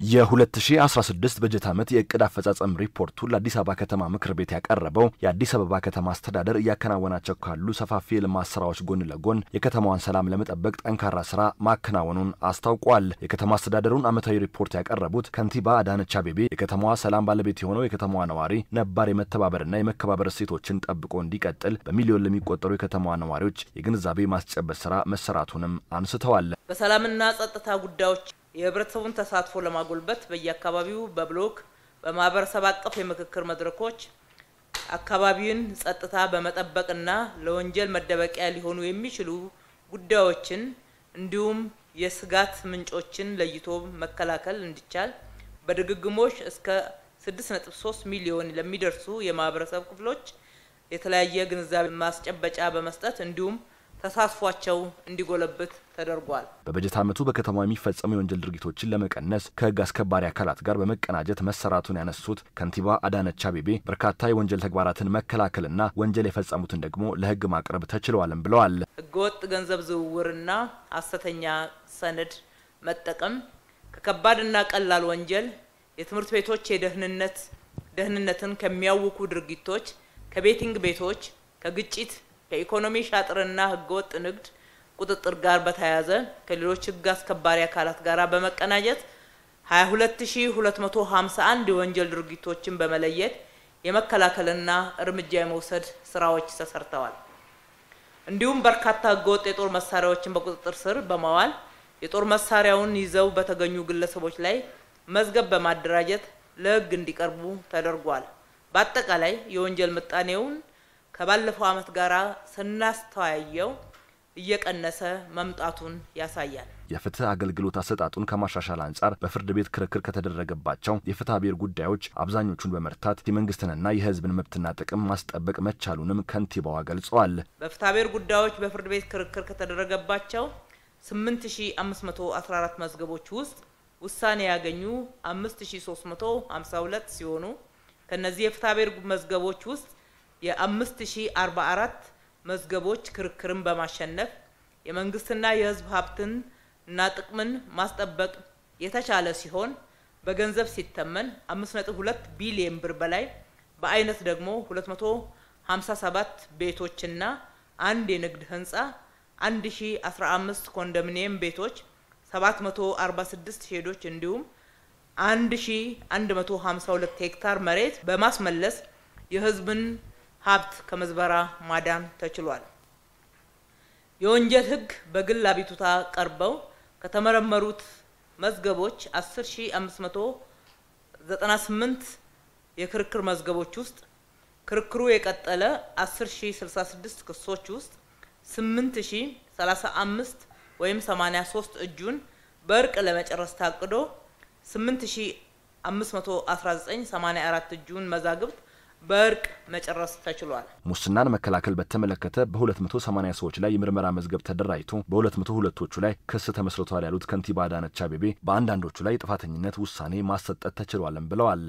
የ2016 በጀት ዓመት የእቅድ አፈጻጸም ሪፖርቱን ለአዲስ አበባ ከተማ ምክር ቤት ያቀረበው የአዲስ አበባ ከተማ አስተዳደር እያከናወናቸው ካሉ ሰፋፊ የልማት ስራዎች ጎን ለጎን የከተማዋን ሰላም ለመጠበቅ ጠንካራ ስራ ማከናወኑን አስታውቋል። የከተማ አስተዳደሩን ዓመታዊ ሪፖርት ያቀረቡት ከንቲባ አዳነች አቤቤ የከተማዋ ሰላም ባለቤት የሆነው የከተማዋ ነዋሪ ነባር የመተባበርና የመከባበር እሴቶችን ጠብቆ እንዲቀጥል በሚሊዮን ለሚቆጠሩ የከተማዋ ነዋሪዎች የግንዛቤ ማስጨበጥ ስራ መሰራቱንም አንስተዋል። በሰላምና ጸጥታ ጉዳዮች የህብረተሰቡን ተሳትፎ ለማጎልበት በየአካባቢው በብሎክ በማህበረሰብ አቀፍ የምክክር መድረኮች አካባቢውን ጸጥታ በመጠበቅና ለወንጀል መደበቂያ ሊሆኑ የሚችሉ ጉዳዮችን እንዲሁም የስጋት ምንጮችን ለይቶ መከላከል እንዲቻል በድግግሞሽ እስከ 6.3 ሚሊዮን ለሚደርሱ የማህበረሰብ ክፍሎች የተለያየ ግንዛቤ ማስጨበጫ በመስጠት እንዲሁም ተሳትፏቸው እንዲጎለብት ተደርጓል። በበጀት ዓመቱ በከተማዋ የሚፈጸሙ የወንጀል ድርጊቶችን ለመቀነስ ከህግ አስከባሪ አካላት ጋር በመቀናጀት መሰራቱን ያነሱት ከንቲባ አዳነች አቤቤ በርካታ የወንጀል ተግባራትን መከላከልና ወንጀል የፈጸሙትን ደግሞ ለህግ ማቅረብ ተችለዋልም ብለዋል። ህገወጥ ገንዘብ ዝውውርና ሐሰተኛ ሰነድ መጠቀም ከከባድና ቀላል ወንጀል፣ የትምህርት ቤቶች የደህንነት ደህንነትን ከሚያውኩ ድርጊቶች፣ ከ betting ቤቶች፣ ከግጭት ከኢኮኖሚ ሻጥርና ህገወጥ ንግድ ቁጥጥር ጋር በተያያዘ ከሌሎች ህግ አስከባሪ አካላት ጋር በመቀናጀት 22251 የወንጀል ድርጊቶችን በመለየት የመከላከልና እርምጃ የመውሰድ ስራዎች ተሰርተዋል። እንዲሁም በርካታ ህገወጥ የጦር መሳሪያዎችን በቁጥጥር ስር በማዋል የጦር መሳሪያውን ይዘው በተገኙ ግለሰቦች ላይ መዝገብ በማደራጀት ለህግ እንዲቀርቡ ተደርጓል። በአጠቃላይ የወንጀል ምጣኔውን ከባለፈው ዓመት ጋር ስናስተያየው እየቀነሰ መምጣቱን ያሳያል። የፍትህ አገልግሎት አሰጣጡን ከማሻሻል አንጻር በፍርድ ቤት ክርክር ከተደረገባቸው የፍትሐ ብሔር ጉዳዮች አብዛኞቹን በመርታት የመንግስትንና የህዝብን መብትና ጥቅም ማስጠበቅ መቻሉንም ከንቲባዋ ገልጸዋል። በፍትሐ ብሔር ጉዳዮች በፍርድ ቤት ክርክር ከተደረገባቸው 8514 መዝገቦች ውስጥ ውሳኔ ያገኙ 5352 ሲሆኑ ከነዚህ የፍትሐ ብሔር መዝገቦች ውስጥ የአምስት ሺ አርባ አራት መዝገቦች ክርክርን በማሸነፍ የመንግስትና የህዝብ ሀብትን እና ጥቅምን ማስጠበቅ የተቻለ ሲሆን በገንዘብ ሲተመን አምስት ነጥብ ሁለት ቢሊየን ብር በላይ በአይነት ደግሞ ሁለት መቶ ሀምሳ ሰባት ቤቶችና አንድ የንግድ አስራ አምስት ኮንዶሚኒየም ቤቶች ሰባት መቶ አርባ ስድስት ሼዶች እንዲሁም አንድ ሺ አንድ መቶ ሀምሳ ሁለት ሄክታር መሬት በማስመለስ የህዝብን ሀብት ከመዝበራ ማዳን ተችሏል። የወንጀል ህግ በግል አቤቱታ ቀርበው ከተመረመሩት መዝገቦች 10598 የክርክር መዝገቦች ውስጥ ክርክሩ የቀጠለ 10066 ክሶች ውስጥ 8035 ወይም 83 እጁን በእርቅ ለመጨረስ ታቅዶ 8519 84 እጁን መዛግብት በእርቅ መጨረስ ተችሏል። ሙስናን መከላከል በተመለከተ በ280 ሰዎች ላይ የምርመራ መዝገብ ተደራጅቶ በ202ቶቹ ላይ ክስ ተመስርቷል ያሉት ከንቲባ አዳነች አቤቤ በአንዳንዶቹ ላይ ጥፋተኝነት ውሳኔ ማሰጠት ተችሏልም ብለዋል።